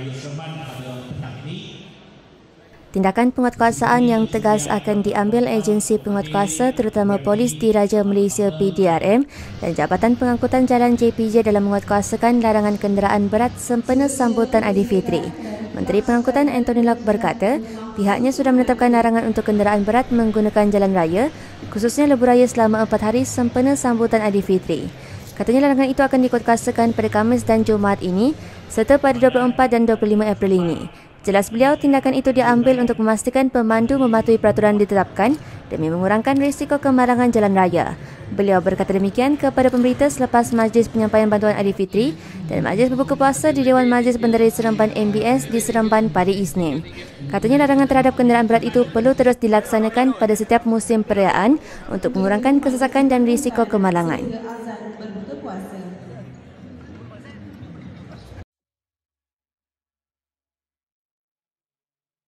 Pada petang ini. Tindakan penguatkuasaan yang tegas akan diambil agensi penguatkuasa terutama Polis Diraja Malaysia PDRM dan Jabatan Pengangkutan Jalan JPJ dalam menguatkuasakan larangan kenderaan berat sempena sambutan Aidilfitri. Menteri Pengangkutan Anthony Locke berkata, pihaknya sudah menetapkan larangan untuk kenderaan berat menggunakan jalan raya, khususnya lebuh raya selama empat hari sempena sambutan Aidilfitri. Katanya larangan itu akan dikuatkuasakan pada Khamis dan Jumaat ini serta pada 24 dan 25 April ini. Jelas beliau, tindakan itu diambil untuk memastikan pemandu mematuhi peraturan ditetapkan demi mengurangkan risiko kemalangan jalan raya. Beliau berkata demikian kepada pemberita selepas majlis penyampaian bantuan Aidilfitri dan majlis berbuka puasa di Dewan Majlis Bendera Seremban MBS di Seremban pada Isnin. Katanya larangan terhadap kenderaan berat itu perlu terus dilaksanakan pada setiap musim perayaan untuk mengurangkan kesesakan dan risiko kemalangan.